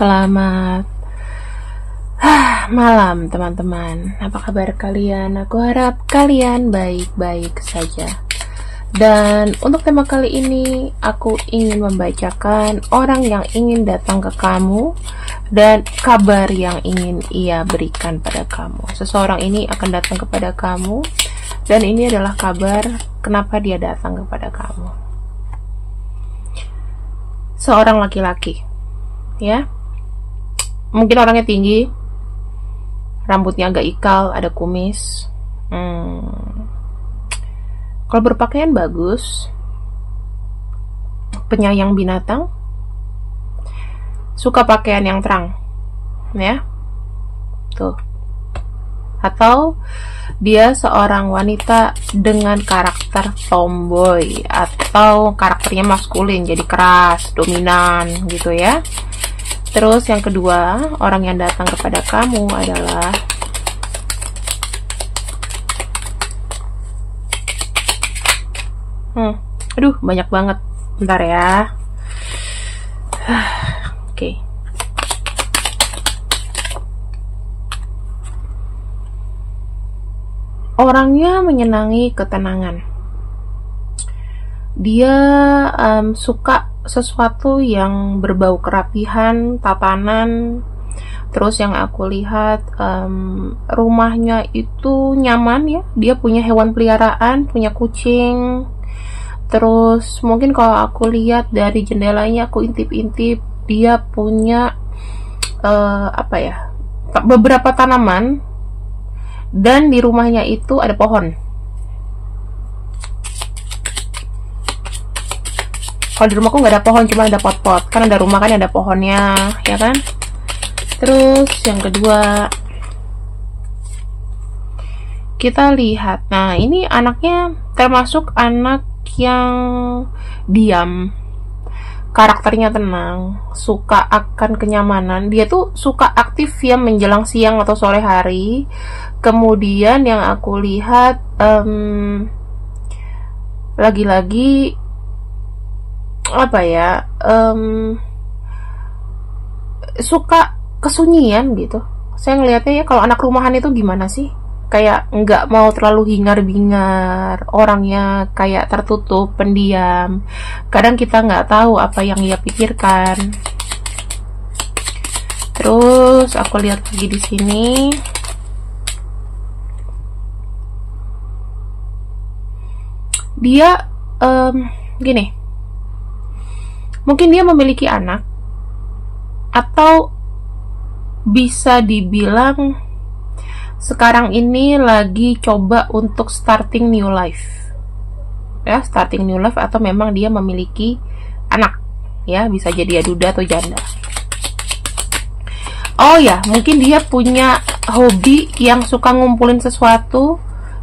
selamat malam teman-teman. Apa kabar kalian? Aku harap kalian baik-baik saja. Dan untuk tema kali ini, aku ingin membacakan orang yang ingin datang ke kamu dan kabar yang ingin ia berikan pada kamu. Seseorang ini akan datang kepada kamu dan ini adalah kabar kenapa dia datang kepada kamu. Seorang laki-laki ya mungkin orangnya tinggi. Rambutnya agak ikal ada kumis. Hmm. kalau berpakaian bagus. Penyayang binatang. Suka pakaian yang terang. Ya. Tuh. Atau dia seorang wanita dengan karakter tomboy atau karakternya maskulin jadi keras dominan gitu ya Terus yang kedua, orang yang datang kepada kamu adalah Hmm, aduh banyak banget. Bentar ya. Oke. Okay. Orangnya menyenangi ketenangan. Dia um, suka sesuatu yang berbau kerapihan, tatanan. Terus yang aku lihat um, rumahnya itu nyaman ya. Dia punya hewan peliharaan, punya kucing. Terus mungkin kalau aku lihat dari jendelanya aku intip-intip dia punya uh, apa ya? beberapa tanaman dan di rumahnya itu ada pohon kalau di rumahku nggak ada pohon cuma ada pot-pot. Kan ada rumah kan ada pohonnya ya kan? Terus yang kedua kita lihat. Nah ini anaknya termasuk anak yang diam. Karakternya tenang suka akan kenyamanan. Dia tuh suka aktif ya menjelang siang atau sore hari. Kemudian yang aku lihat um, lagi-lagi apa ya um, suka kesunyian gitu. Saya ngelihatnya ya kalau anak rumahan itu gimana sih? Kayak nggak mau terlalu hingar-bingar orangnya kayak tertutup pendiam. Kadang kita nggak tahu apa yang ia pikirkan. Terus aku lihat lagi di sini. Dia um, gini mungkin dia memiliki anak. Atau bisa dibilang sekarang ini lagi coba untuk starting new life. Ya starting new life atau memang dia memiliki anak. Ya bisa jadi ya duda atau janda. Oh ya mungkin dia punya hobi yang suka ngumpulin sesuatu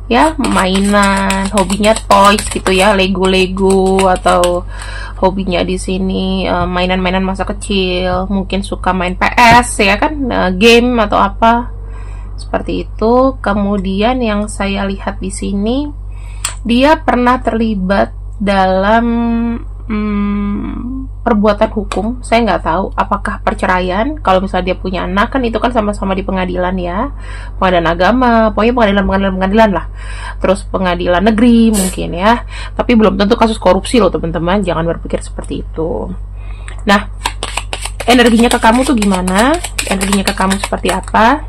ya mainan hobinya toys gitu ya lego lego atau hobinya di sini eh, mainan-mainan masa kecil mungkin suka main PS ya kan uh, game atau apa seperti itu. Kemudian yang saya lihat di sini dia pernah terlibat dalam hmm, perbuatan hukum saya nggak tahu apakah perceraian kalau misalnya dia punya anak kan itu kan sama-sama di pengadilan ya. Pengadilan agama pokoknya pengadilan pengadilan pengadilan lah. Terus pengadilan negeri mungkin ya. Tapi belum tentu kasus korupsi loh teman-teman. Jangan berpikir seperti itu. Nah energinya ke kamu tuh gimana? Energinya ke kamu seperti apa?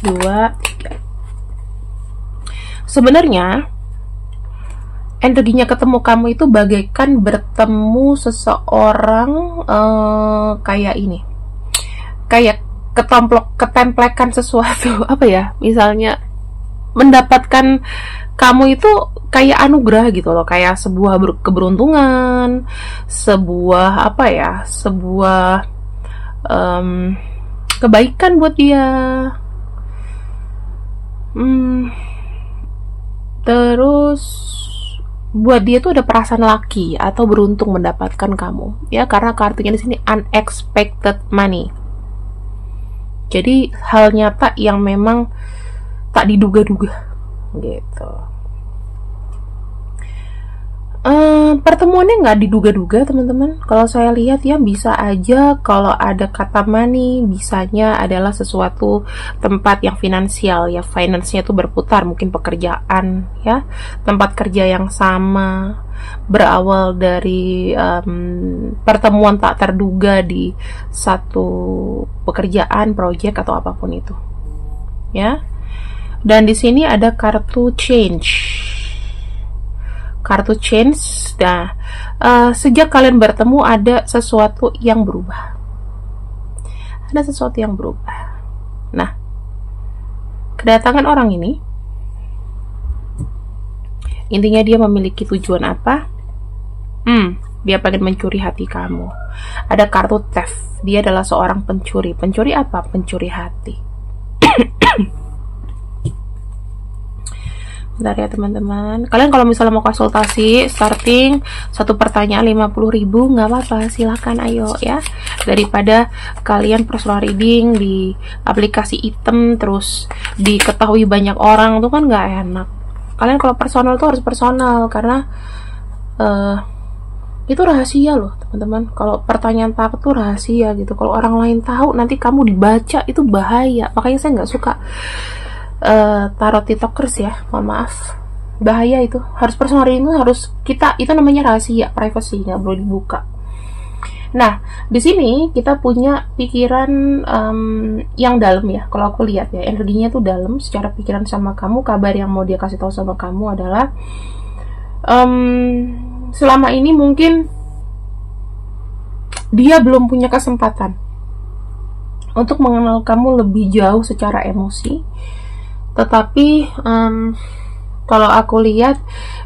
Dua sebenarnya energinya ketemu kamu itu bagaikan bertemu seseorang uh, kayak ini. Kayak ketomplok ketemplekan sesuatu. Apa ya? Misalnya mendapatkan kamu itu kayak anugerah gitu loh. Kayak sebuah keberuntungan sebuah apa ya? Sebuah um, kebaikan buat dia. Hmm, Terus buat dia tuh ada perasaan laki atau beruntung mendapatkan kamu ya karena kartunya di sini unexpected money. Jadi hal nyata yang memang tak diduga-duga gitu. Uh, pertemuannya nggak diduga-duga teman-teman. Kalau saya lihat ya bisa aja kalau ada kata money, bisanya adalah sesuatu tempat yang finansial ya, finance-nya itu berputar, mungkin pekerjaan ya, tempat kerja yang sama, berawal dari um, pertemuan tak terduga di satu pekerjaan, proyek atau apa pun itu, ya. Dan di sini ada kartu change kartu change. Nah, uh, sejak kalian bertemu ada sesuatu yang berubah. Ada sesuatu yang berubah. Nah, kedatangan orang ini intinya dia memiliki tujuan apa? Hmm, dia pengen mencuri hati kamu. Ada kartu theft. Dia adalah seorang pencuri. Pencuri apa? Pencuri hati. Bentar ya teman-teman. Kalian kalau misalnya mau konsultasi Starting satu pertanyaan 50 ribu nggak apa-apa. Silahkan ayo ya. Daripada kalian personal reading Di aplikasi item Terus diketahui banyak orang Itu kan nggak enak. Kalian kalau personal tuh harus personal Karena uh, Itu rahasia loh teman-teman. Kalau pertanyaan takut tuh rahasia gitu. Kalau orang lain tahu nanti kamu dibaca Itu bahaya. Makanya saya nggak suka uh, tarot tiktokers ya mohon maaf. Bahaya itu. Harus personal itu harus kita itu namanya rahasia privacy nggak boleh dibuka. Nah di sini kita punya pikiran um, yang dalam ya kalau aku lihat ya. Energinya tuh dalam secara pikiran sama kamu. Kabar yang mau dia kasih tahu sama kamu adalah um, selama ini mungkin dia belum punya kesempatan untuk mengenal kamu lebih jauh secara emosi tetapi um, kalau aku lihat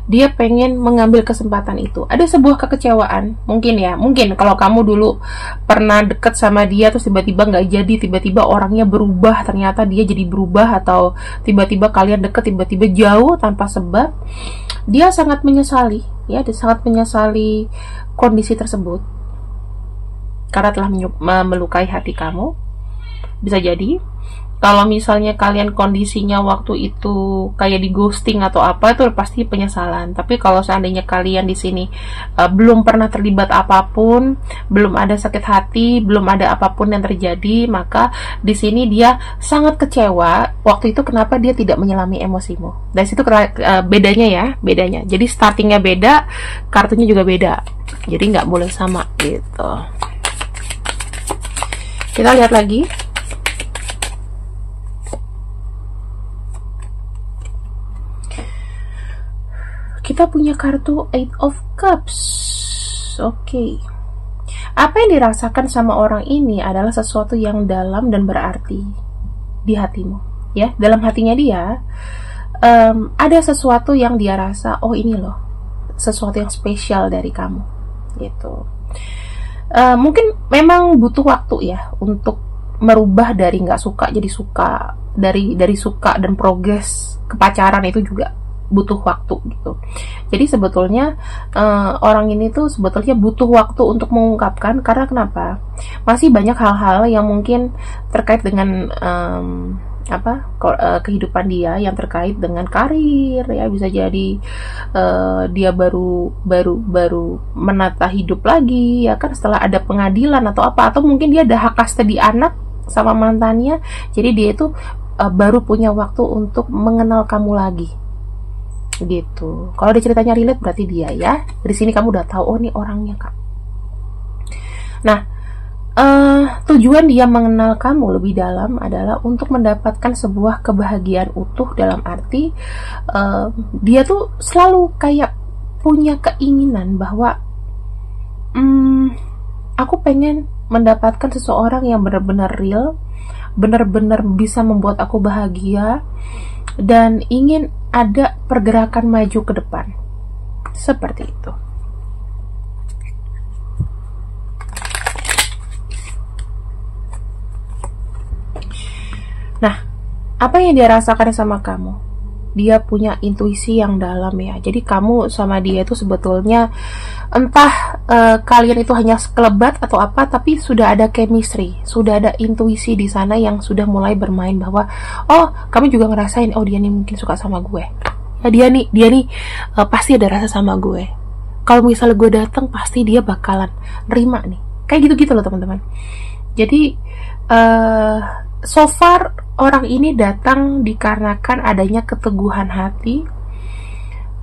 dia pengen mengambil kesempatan itu. Ada sebuah kekecewaan. Mungkin ya mungkin kalau kamu dulu pernah deket sama dia terus tiba-tiba nggak jadi tiba-tiba orangnya berubah ternyata dia jadi berubah atau tiba-tiba kalian deket tiba-tiba jauh tanpa sebab dia sangat menyesali. Ya dia sangat menyesali kondisi tersebut. Karena telah melukai hati kamu. Bisa jadi kalau misalnya kalian kondisinya waktu itu kayak di ghosting atau apa itu pasti penyesalan. Tapi kalau seandainya kalian di sini uh, belum pernah terlibat apa pun, belum ada sakit hati, belum ada apa pun yang terjadi, maka di sini dia sangat kecewa. Waktu itu kenapa dia tidak menyelami emosimu? Dan situ uh, bedanya ya, bedanya. Jadi startingnya beda, kartunya juga beda. Jadi nggak boleh sama gitu. Kita lihat lagi kita punya kartu Eight of Cups. Oke. Okay. Apa yang dirasakan sama orang ini adalah sesuatu yang dalam dan berarti di hatimu, ya. Dalam hatinya dia um, ada sesuatu yang dia rasa, oh ini loh, sesuatu yang spesial dari kamu, gitu. Uh, mungkin memang butuh waktu ya untuk merubah dari nggak suka jadi suka, dari dari suka dan progres kepacaran itu juga butuh waktu gitu. Jadi sebetulnya uh, orang ini tuh sebetulnya butuh waktu untuk mengungkapkan karena kenapa? Masih banyak hal-hal yang mungkin terkait dengan um, apa uh, kehidupan dia yang terkait dengan karir ya bisa jadi uh, dia baru baru baru menata hidup lagi ya kan setelah ada pengadilan atau apa atau mungkin dia ada hak custody anak sama mantannya jadi dia itu uh, baru punya waktu untuk mengenal kamu lagi gitu. Kalau ada ceritanya relate berarti dia ya. Dari sini kamu udah tahu oh ini orangnya kak. Nah uh, tujuan dia mengenal kamu lebih dalam adalah untuk mendapatkan sebuah kebahagiaan utuh dalam arti uh, dia tuh selalu kayak punya keinginan bahwa hmm, aku pengen mendapatkan seseorang yang benar-benar real benar-benar bisa membuat aku bahagia dan ingin ada pergerakan maju ke depan. Seperti itu. Nah, apa yang dia rasakan sama kamu? Dia punya intuisi yang dalam ya. Jadi kamu sama dia itu sebetulnya entah uh, kalian itu hanya sekelebat atau apa, tapi sudah ada chemistry, sudah ada intuisi di sana yang sudah mulai bermain bahwa oh kamu juga ngerasain oh dia nih mungkin suka sama gue. Ya dia nih dia nih uh, pasti ada rasa sama gue. kalau misalnya gue datang pasti dia bakalan nerima nih kayak gitu-gitu loh teman-teman jadi uh, so far orang ini datang dikarenakan adanya keteguhan hati.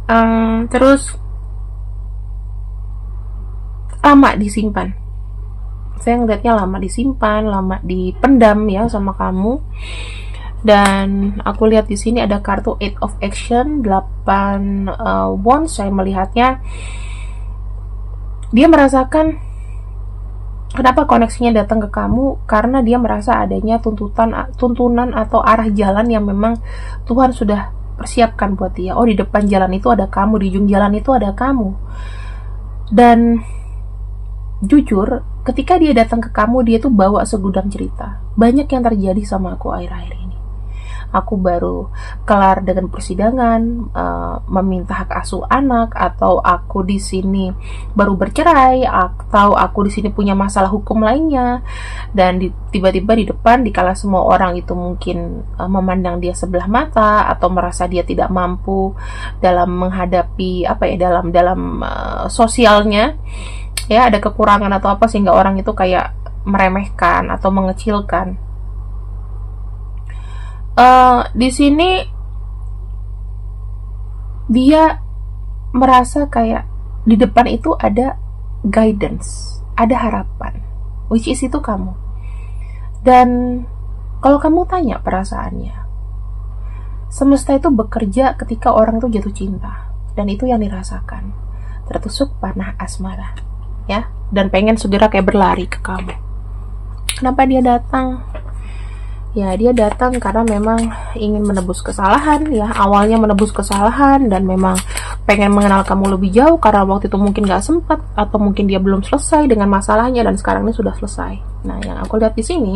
Um, terus lama disimpan. Saya ngeliatnya lama disimpan lama dipendam ya sama kamu. Dan aku lihat di sini ada kartu eight of action 8 uh, wands. Saya melihatnya dia merasakan kenapa koneksinya datang ke kamu? Karena dia merasa adanya tuntutan tuntunan atau arah jalan yang memang Tuhan sudah persiapkan buat dia. Oh di depan jalan itu ada kamu di ujung jalan itu ada kamu. Dan jujur ketika dia datang ke kamu dia tuh bawa segudang cerita. Banyak yang terjadi sama aku akhir-akhir ini aku baru kelar dengan persidangan uh, meminta hak asuh anak atau aku di sini baru bercerai atau aku di sini punya masalah hukum lainnya. Dan tiba-tiba di, depan dikala semua orang itu mungkin uh, memandang dia sebelah mata atau merasa dia tidak mampu dalam menghadapi apa ya dalam dalam uh, sosialnya ya ada kekurangan atau apa sehingga orang itu kayak meremehkan atau mengecilkan uh, di sini dia merasa kayak di depan itu ada guidance, ada harapan, which is itu kamu. Dan kalau kamu tanya perasaannya, semesta itu bekerja ketika orang itu jatuh cinta, dan itu yang dirasakan. Tertusuk panah asmara, ya, dan pengen segera kayak berlari ke kamu. Kenapa dia datang? Ya dia datang karena memang ingin menebus kesalahan ya. Awalnya menebus kesalahan dan memang pengen mengenal kamu lebih jauh karena waktu itu mungkin gak sempat atau mungkin dia belum selesai dengan masalahnya dan sekarang ini sudah selesai. Nah yang aku lihat di sini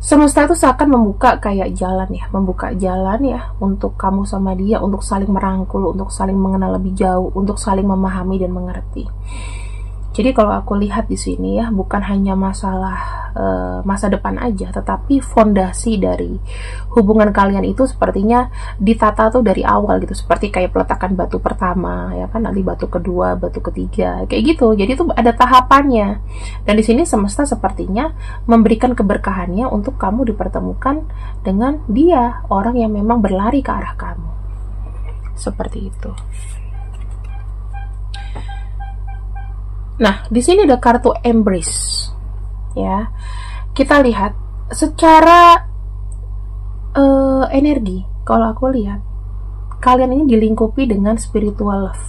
semesta itu seakan membuka kayak jalan ya. Membuka jalan ya untuk kamu sama dia untuk saling merangkul untuk saling mengenal lebih jauh untuk saling memahami dan mengerti jadi kalau aku lihat di sini ya bukan hanya masalah uh, masa depan aja, tetapi fondasi dari hubungan kalian itu sepertinya ditata tuh dari awal gitu, seperti kayak peletakan batu pertama ya kan, nanti batu kedua, batu ketiga, kayak gitu. Jadi itu ada tahapannya. Dan di sini semesta sepertinya memberikan keberkahannya untuk kamu dipertemukan dengan dia, orang yang memang berlari ke arah kamu. Seperti itu. Nah, di sini ada kartu embrace. Ya. Kita lihat secara uh, energi, kalau aku lihat kalian ini dilingkupi dengan spiritual love.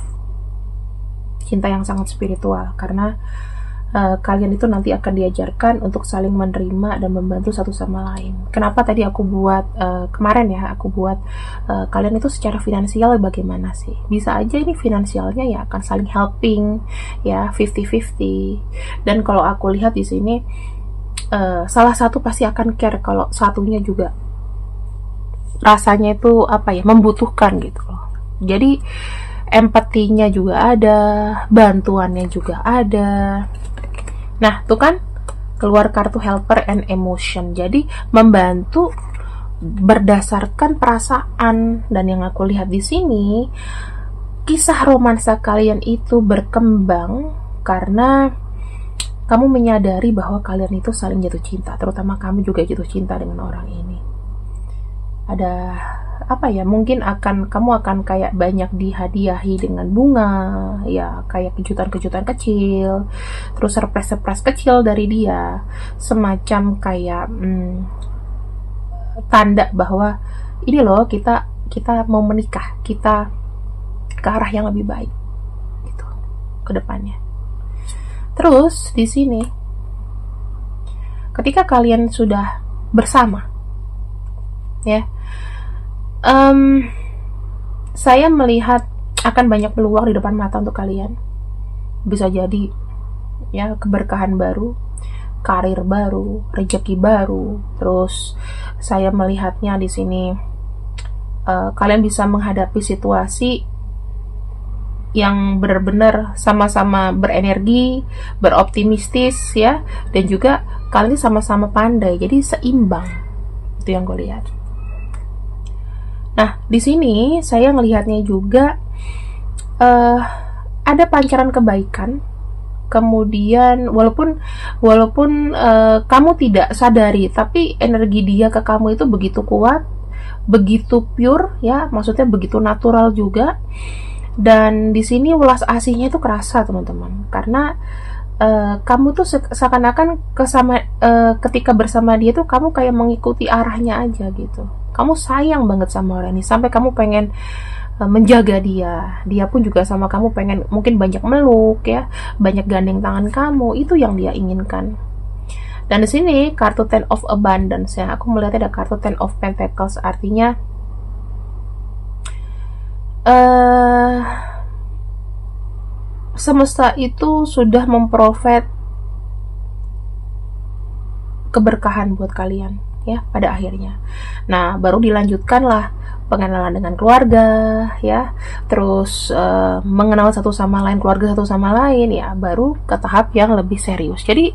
Cinta yang sangat spiritual karena uh, kalian itu nanti akan diajarkan untuk saling menerima dan membantu satu sama lain. Kenapa tadi aku buat uh, kemarin ya, aku buat uh, kalian itu secara finansial bagaimana sih? Bisa aja ini finansialnya ya akan saling helping ya 50-50. Dan kalau aku lihat di sini uh, salah satu pasti akan care kalau satunya juga rasanya itu apa ya membutuhkan gitu loh. Jadi empatinya juga ada, bantuannya juga ada. Nah, tuh kan keluar kartu helper and emotion. Jadi membantu berdasarkan perasaan dan yang aku lihat di sini kisah romansa kalian itu berkembang karena kamu menyadari bahwa kalian itu saling jatuh cinta, terutama kamu juga jatuh cinta dengan orang ini. Ada apa ya mungkin akan kamu akan kayak banyak dihadiahi dengan bunga ya kayak kejutan-kejutan kecil terus surprise-surprise kecil dari dia semacam kayak hmm, tanda bahwa ini loh kita kita mau menikah kita ke arah yang lebih baik gitu ke depannya terus di sini ketika kalian sudah bersama ya um, saya melihat akan banyak peluang di depan mata untuk kalian. Bisa jadi ya keberkahan baru, karir baru, rezeki baru. Terus saya melihatnya di sini uh, kalian bisa menghadapi situasi yang benar-benar sama-sama berenergi, beroptimistis ya, dan juga kalian sama-sama pandai, jadi seimbang. Itu yang gue lihat. Nah, di sini saya melihatnya juga uh, ada pancaran kebaikan kemudian walaupun walaupun uh, kamu tidak sadari tapi energi dia ke kamu itu begitu kuat begitu pure ya maksudnya begitu natural juga. Dan di sini ulas asihnya itu kerasa teman-teman. Karena uh, kamu tuh seakan-akan uh, ketika bersama dia tuh kamu kayak mengikuti arahnya aja gitu. Kamu sayang banget sama orang ini sampai kamu pengen menjaga dia. Dia pun juga sama kamu pengen mungkin banyak meluk ya. Banyak gandeng tangan kamu itu yang dia inginkan. Dan di sini kartu Ten of Abundance ya. Aku melihat ada kartu Ten of Pentacles artinya uh, semesta itu sudah memprofet keberkahan buat kalian ya pada akhirnya. Nah, baru dilanjutkanlah pengenalan dengan keluarga ya. Terus uh, mengenal satu sama lain keluarga satu sama lain ya baru ke tahap yang lebih serius. Jadi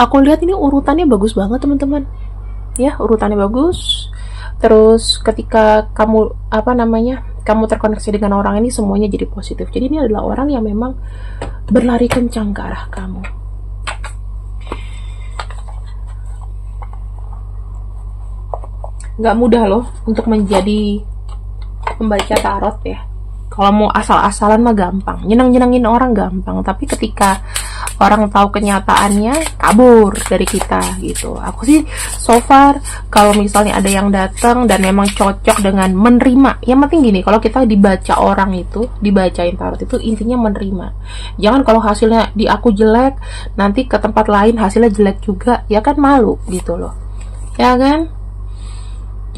aku lihat ini urutannya bagus banget teman-teman. Ya urutannya bagus. Terus ketika kamu apa namanya kamu terkoneksi dengan orang ini semuanya jadi positif. Jadi ini adalah orang yang memang berlari kencang ke arah kamu nggak mudah loh untuk menjadi pembaca tarot ya. Kalau mau asal-asalan mah gampang nyenang-nyenangin orang gampang. Tapi ketika orang tahu kenyataannya kabur dari kita gitu. Aku sih so far kalau misalnya ada yang datang dan memang cocok dengan menerima yang penting gini kalau kita dibaca orang itu dibacain tarot itu intinya menerima. Jangan kalau hasilnya di aku jelek nanti ke tempat lain hasilnya jelek juga ya kan malu gitu loh. Ya kan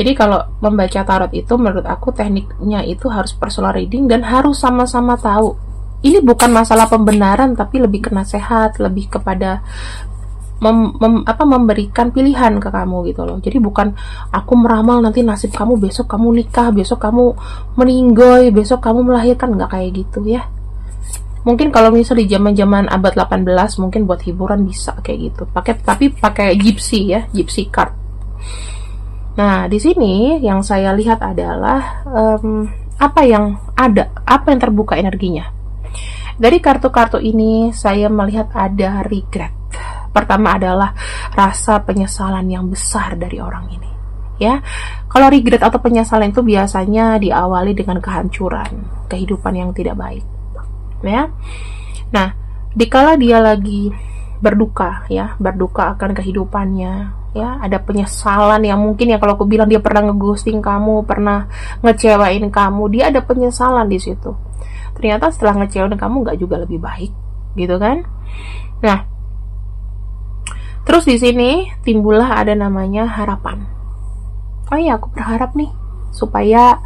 jadi kalau membaca tarot itu menurut aku tekniknya itu harus personal reading dan harus sama-sama tahu. Ini bukan masalah pembenaran tapi lebih kena sehat, lebih kepada mem, mem, apa memberikan pilihan ke kamu gitu loh. Jadi bukan aku meramal nanti nasib kamu besok kamu nikah, besok kamu meninggoy, besok kamu melahirkan nggak kayak gitu ya. Mungkin kalau misal di zaman-zaman abad 18 mungkin buat hiburan bisa kayak gitu. Pakai tapi pakai gypsy ya, gypsy card Nah, di sini yang saya lihat adalah um, apa yang ada, apa yang terbuka energinya. Dari kartu-kartu ini, saya melihat ada regret. Pertama adalah rasa penyesalan yang besar dari orang ini. Ya, kalau regret atau penyesalan itu biasanya diawali dengan kehancuran, kehidupan yang tidak baik. Ya, nah, dikala dia lagi berduka, ya, berduka akan kehidupannya, ya ada penyesalan yang mungkin ya kalau aku bilang dia pernah ngeghosting kamu pernah ngecewain kamu dia ada penyesalan di situ. Ternyata setelah ngecewain kamu nggak juga lebih baik gitu kan? Nah terus di sini timbullah ada namanya harapan. Oh iya aku berharap nih supaya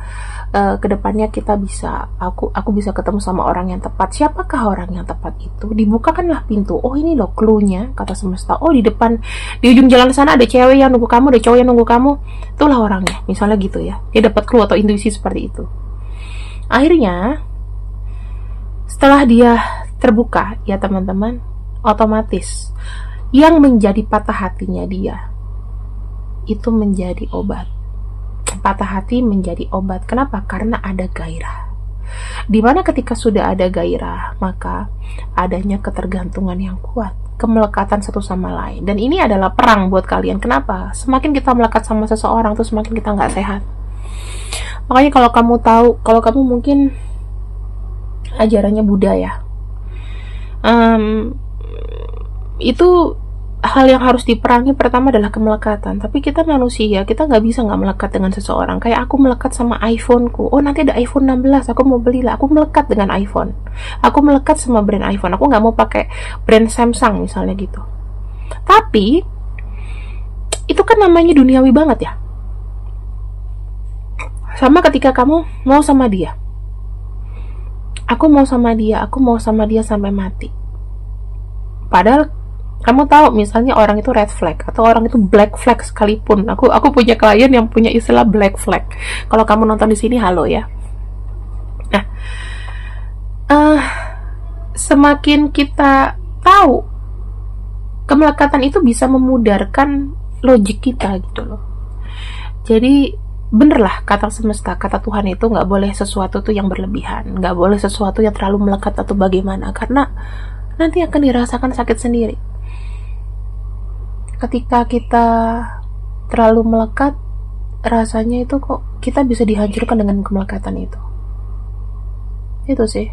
uh, ke depannya kita bisa aku aku bisa ketemu sama orang yang tepat. Siapakah orang yang tepat itu? Dibukakanlah pintu. Oh ini loh clue-nya kata semesta. Oh di depan di ujung jalan sana ada cewek yang nunggu kamu ada cowok yang nunggu kamu. Itulah orangnya misalnya gitu ya. Dia dapat clue atau intuisi seperti itu. Akhirnya setelah dia terbuka ya teman-teman otomatis yang menjadi patah hatinya dia itu menjadi obat patah hati menjadi obat. Kenapa? Karena ada gairah. Di mana ketika sudah ada gairah, maka adanya ketergantungan yang kuat, kemelekatan satu sama lain. Dan ini adalah perang buat kalian. Kenapa? Semakin kita melekat sama seseorang tuh semakin kita nggak sehat. Makanya kalau kamu tahu, kalau kamu mungkin ajarannya Buddha ya, um, itu hal yang harus diperangi pertama adalah kemelekatan. Tapi kita manusia kita nggak bisa nggak melekat dengan seseorang. Kayak aku melekat sama iPhoneku. Oh nanti ada iPhone 16 aku mau beli lah aku melekat dengan iPhone. Aku melekat sama brand iPhone. Aku nggak mau pakai brand Samsung misalnya gitu. Tapi itu kan namanya duniawi banget ya. Sama ketika kamu mau sama dia. Aku mau sama dia aku mau sama dia sampai mati. Padahal kamu tahu misalnya orang itu red flag atau orang itu black flag sekalipun. Aku aku punya klien yang punya istilah black flag. Kalau kamu nonton di sini halo ya. Nah uh, semakin kita tahu kemelekatan itu bisa memudarkan logik kita gitu loh. Jadi bener lah kata semesta kata Tuhan itu nggak boleh sesuatu tuh yang berlebihan nggak boleh sesuatu yang terlalu melekat atau bagaimana. Karena nanti akan dirasakan sakit sendiri ketika kita terlalu melekat rasanya itu kok kita bisa dihancurkan dengan kemelekatan itu. Itu sih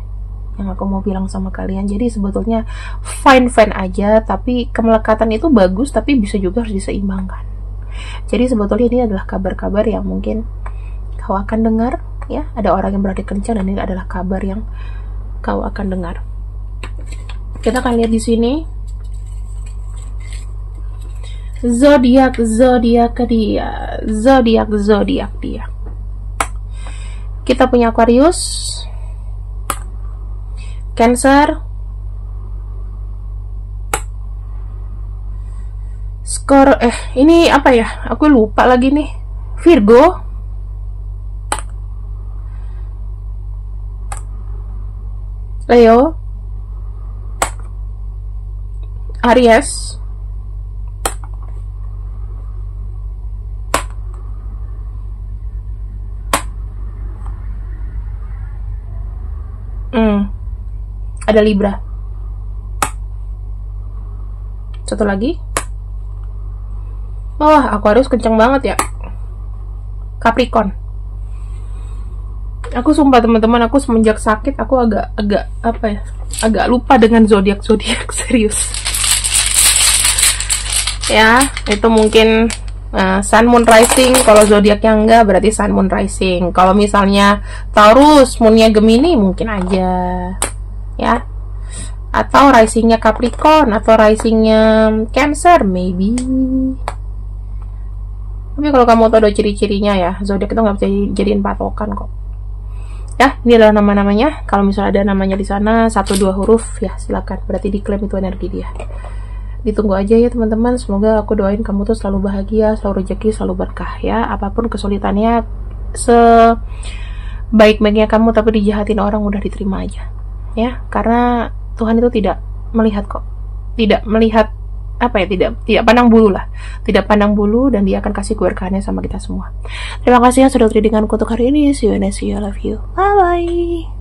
yang aku mau bilang sama kalian. Jadi sebetulnya fine fine aja tapi kemelekatan itu bagus tapi bisa juga harus diseimbangkan. Jadi sebetulnya ini adalah kabar-kabar yang mungkin kau akan dengar ya. Ada orang yang berada kencang dan ini adalah kabar yang kau akan dengar. Kita akan lihat di sini zodiak zodiak dia. Zodiak zodiak dia. Kita punya Aquarius. Cancer. Skor eh ini apa ya? Aku lupa lagi nih. Virgo. Leo. Aries Hmm. Ada Libra. Satu lagi. Wah, aku harus kenceng banget ya. Capricorn. Aku sumpah teman-teman, aku semenjak sakit aku agak agak apa ya? Agak lupa dengan zodiak zodiak serius. Ya, itu mungkin uh, Sun Moon Rising. Kalau zodiak yang enggak berarti Sun Moon Rising. Kalau misalnya Taurus, Moonnya Gemini mungkin aja, ya. Atau risingnya Capricorn atau risingnya Cancer, maybe. Tapi kalau kamu tahu ciri-cirinya ya, zodiak itu nggak bisa jadiin patokan kok. Ya, ini adalah nama-namanya. Kalau misalnya ada namanya di sana satu dua huruf, ya silakan. Berarti diklaim itu energi dia. Ditunggu aja ya teman-teman. Semoga aku doain kamu tuh selalu bahagia, selalu rezeki, selalu berkah ya. Apa pun kesulitannya, se baik-baiknya kamu tapi dijahatin orang udah diterima aja. Ya, karena Tuhan itu tidak melihat kok. Tidak melihat apa ya tidak tidak pandang bulu lah tidak pandang bulu dan dia akan kasih keberkahannya sama kita semua terima kasih yang sudah dengan untuk hari ini see you next see I love you bye bye